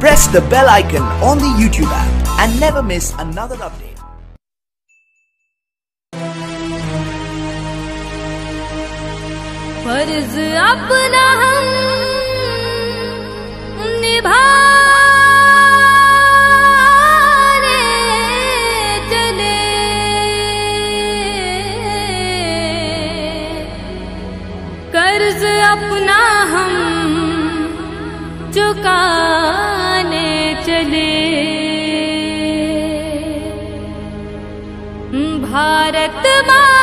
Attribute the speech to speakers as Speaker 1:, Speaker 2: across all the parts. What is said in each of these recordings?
Speaker 1: Press the bell icon on the YouTube app and never miss another update.
Speaker 2: फर्ज अपना हम निभा चले कर्ज अपना हम चुकाने चले। भारत माँ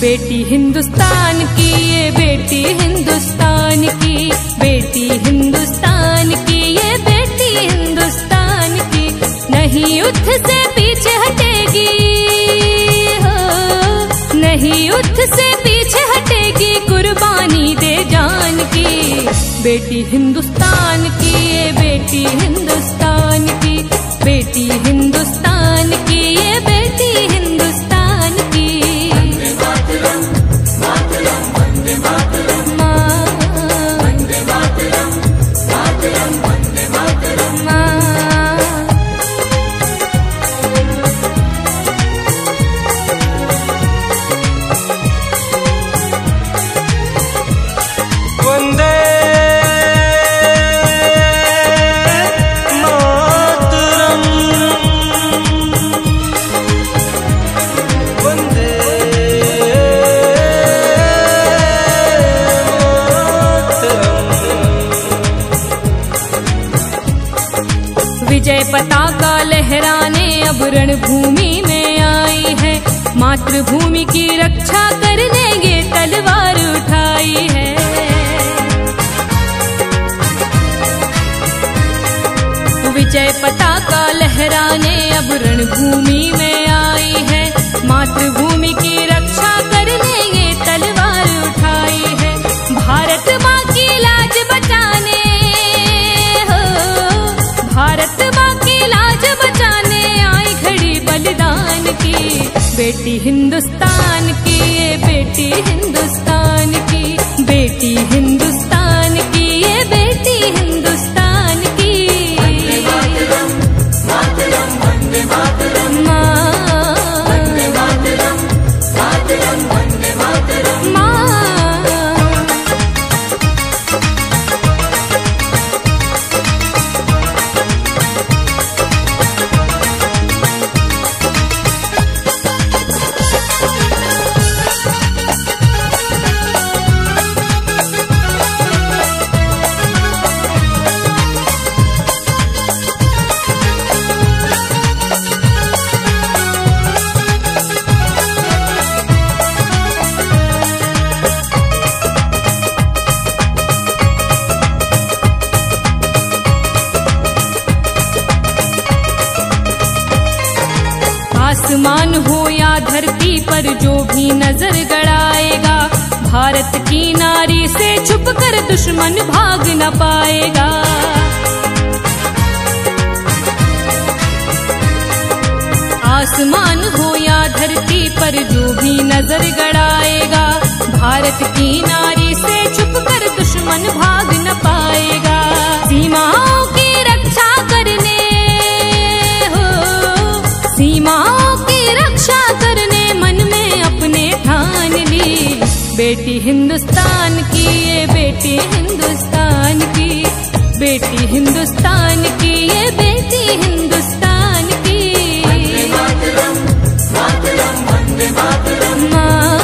Speaker 2: बेटी हिंदुस्तान की, ये बेटी हिंदुस्तान की, बेटी हिंदुस्तान की, ये बेटी हिंदुस्तान की, नहीं युद्ध से पीछे हटेगी, हो, नहीं युद्ध से पीछे हटेगी, कुर्बानी दे जान की, बेटी हिंदुस्तान की, ये बेटी हिंदुस्तान लहराने अब रणभूमि में आई है। मातृभूमि की रक्षा करने ये तलवार उठाई है। विजय पताका लहराने अब रणभूमि में आई है। मातृभूमि बेटी हिंदुस्तान। आसमान हो या धरती पर जो भी नज़र गड़ाएगा, भारत की नारी से छुप कर दुश्मन भाग न पाएगा। आसमान हो या धरती पर जो भी नज़र गड़ाएगा, भारत की नारी से छुप हिंदुस्तान की ये बेटी हिंदुस्तान की बेटी हिंदुस्तान की ये बेटी हिंदुस्तान की।
Speaker 3: मातरम मातरम
Speaker 2: वंदे माँ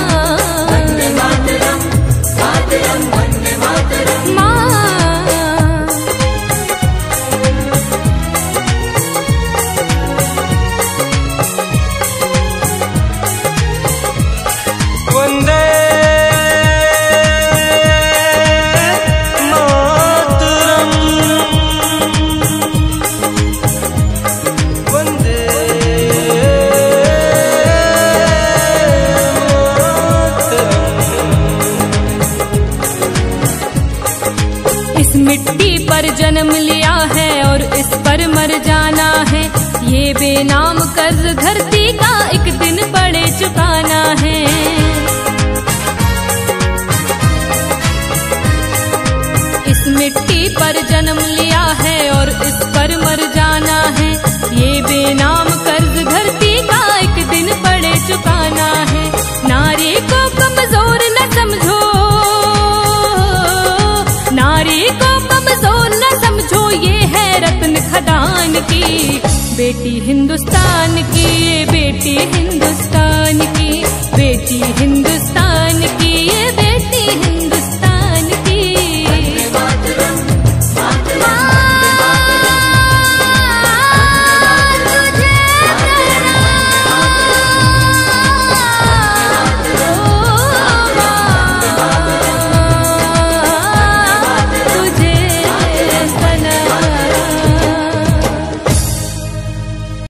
Speaker 2: पर जन्म लिया है और इस पर मर जाना है। ये बेनाम कर्ज धरती का एक दिन बड़े चुकाना है। इस मिट्टी पर जन्म लिया है और इस पर मर जाना है। ये बेनाम खदान की बेटी हिंदुस्तान की बेटी हिंदुस्तान की बेटी हिंदुस्तान